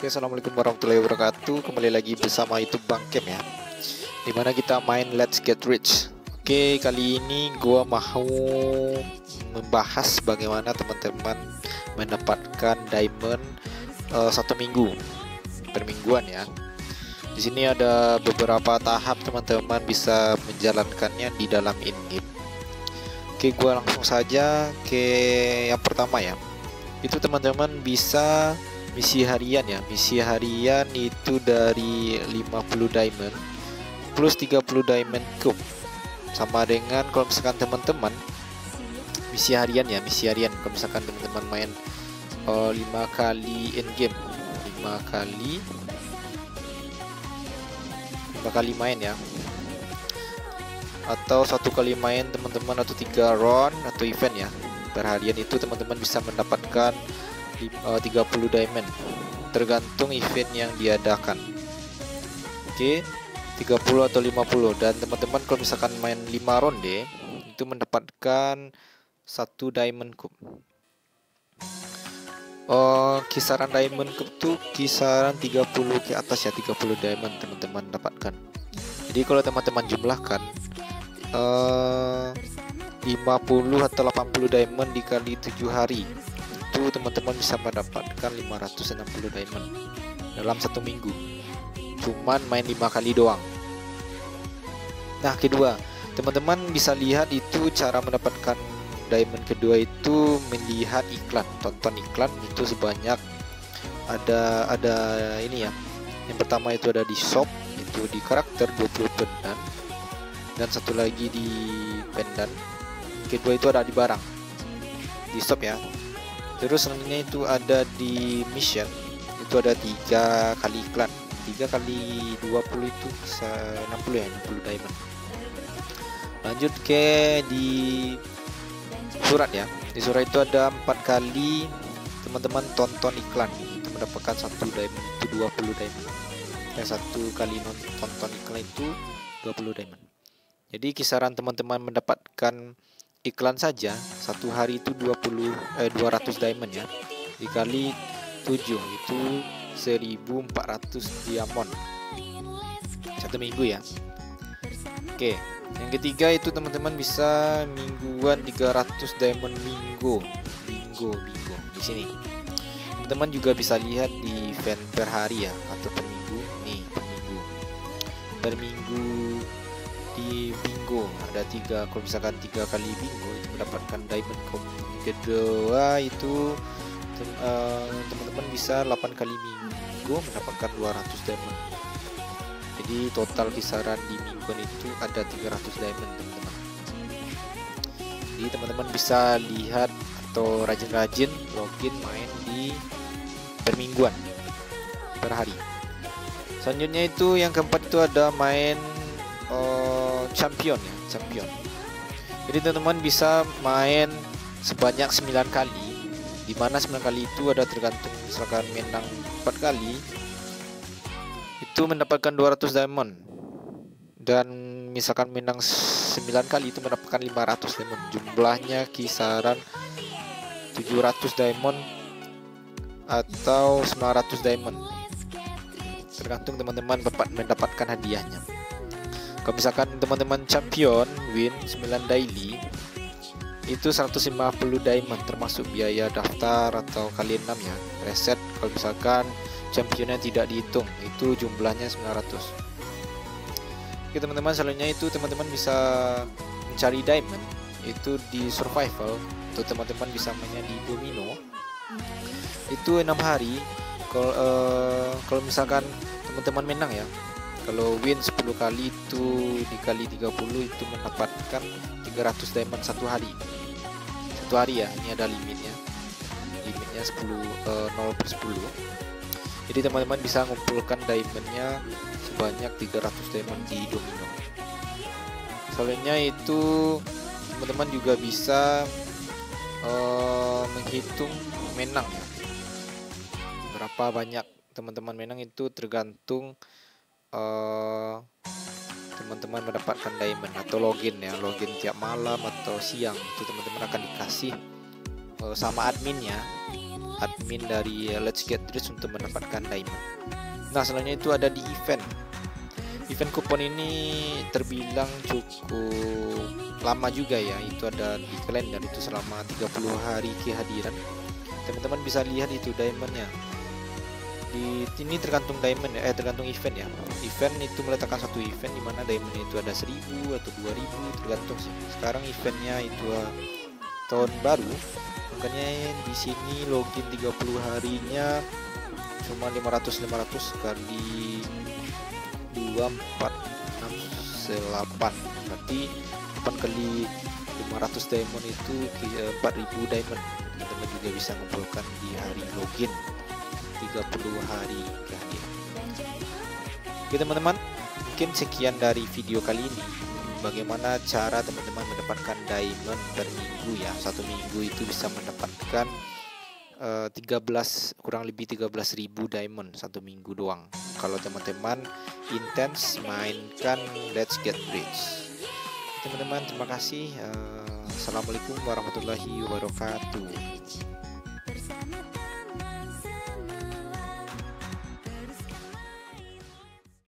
Oke, assalamualaikum warahmatullahi wabarakatuh. Kembali lagi bersama YouTube Bang Kem ya. Di mana kita main Let's Get Rich. Oke, kali ini gua mau membahas bagaimana teman-teman mendapatkan diamond uh, satu minggu per mingguan ya. Di sini ada beberapa tahap teman-teman bisa menjalankannya di dalam in-game. Oke, gua langsung saja ke yang pertama ya. Itu teman-teman bisa misi harian ya. Misi harian itu dari 50 diamond plus 30 diamond cube sama dengan kalau misalkan teman-teman misi harian ya misi harian. Kalau misalkan teman-teman main uh, eh, 5 kali in game 5 kali 5 kali main ya. Atau satu kali main teman-teman atau tiga round atau event ya. Perharian itu teman-teman bisa mendapatkan 30 eh, diamond. Tergantung event yang diadakan. Oke 30 atau 50 dan teman-teman kalau misalkan main 5 ronde itu mendapatkan satu diamond cup. Oh, kisaran diamond cup tuh kisaran 30 ke atas ya 30 diamond teman-teman dapatkan. Jadi kalau teman-teman jumlahkan uh, 50 atau 80 diamond dikali 7 hari itu teman-teman bisa mendapatkan 560 diamond dalam satu minggu. Cuman main lima kali doang. Nah kedua teman-teman bisa lihat itu cara mendapatkan diamond kedua itu melihat iklan tonton iklan itu sebanyak ada ada ini ya. Yang pertama itu ada di shop itu di karakter 20 pendan dan satu lagi di pendan. Kedua itu ada di barang di shop ya terus selanjutnya itu ada di mission. Itu ada tiga kali iklan. Tiga kali 20 itu bisa 60 ya 60 diamond. Lanjut ke di surat ya. Di surat itu ada empat kali teman-teman tonton iklan. Itu mendapatkan satu diamond itu 20 diamond. Yang satu kali nonton iklan itu 20 diamond. Jadi kisaran teman-teman mendapatkan iklan saja satu hari itu 20 eh 200 diamond ya dikali 7 itu 1400 diamond. Satu minggu ya. Oke yang ketiga itu teman-teman bisa mingguan 300 diamond minggu minggu minggu di sini. Teman-teman juga bisa lihat di event per hari ya atau per minggu. Nih per minggu. Per minggu di bingo. Ada tiga kalau misalkan tiga kali bingo itu mendapatkan diamond com kedua itu eh, teman-teman uh, bisa 8 kali minggu mendapatkan 200 diamond. Jadi total kisaran di minggu itu ada 300 diamond teman-teman. Jadi teman-teman bisa lihat atau rajin-rajin login main di permingguan per hari. Selanjutnya itu yang keempat itu ada main champion ya champion. Jadi teman-teman bisa main sebanyak 9 kali di mana 9 kali itu ada tergantung misalkan menang 4 kali itu mendapatkan 200 diamond. Dan misalkan menang 9 kali itu mendapatkan 500 diamond. Jumlahnya kisaran 700 diamond atau 900 diamond. Tergantung teman-teman mendapatkan hadiahnya kalau misalkan teman-teman champion win 9 daily itu 150 diamond termasuk biaya daftar atau kali 6 ya. Reset kalau misalkan championnya tidak dihitung itu jumlahnya 900 oke teman-teman selanjutnya itu teman-teman bisa mencari diamond. Itu di survival atau teman-teman bisa mainnya di domino. Itu enam hari. Kalau uh, kalau misalkan teman-teman menang ya kalau win 10 kali itu dikali 30 itu mendapatkan 300 diamond satu hari. Satu hari ya ini ada limitnya. Limitnya 10 uh, 0 per 10 jadi teman-teman bisa mengumpulkan diamondnya sebanyak 300 diamond di domino. Soalnya itu teman-teman juga bisa uh, menghitung menang ya. Berapa banyak teman-teman menang itu tergantung Eh, teman-teman uh, mendapatkan diamond atau login ya login tiap malam atau siang. Itu teman-teman akan dikasih uh, sama adminnya. Admin dari Let's Get Rich untuk mendapatkan diamond. Nah selanjutnya itu ada di event. Event kupon ini terbilang cukup lama juga ya. Itu ada di kalender itu selama 30 hari kehadiran. Teman-teman bisa lihat itu diamondnya di ini tergantung diamond ya eh tergantung event ya. Event itu meletakkan satu event di mana diamond itu ada 1000 atau 2000 tergantung sih. Sekarang eventnya itu uh, tahun baru. Makanya di sini login 30 harinya cuma 500 500 kali 2 4 6 8 berarti 8 kali 500 diamond itu 4000 eh, diamond. Teman-teman juga bisa mengumpulkan di hari login 30 hari kehadiran Oke teman-teman mungkin sekian dari video kali ini. Bagaimana cara teman-teman mendapatkan diamond per minggu ya? Satu minggu itu bisa mendapatkan uh, eh, 13 kurang lebih 13.000 diamond satu minggu doang. Kalau teman-teman intens mainkan Let's Get Rich. Teman-teman terima kasih. Uh, Assalamualaikum warahmatullahi wabarakatuh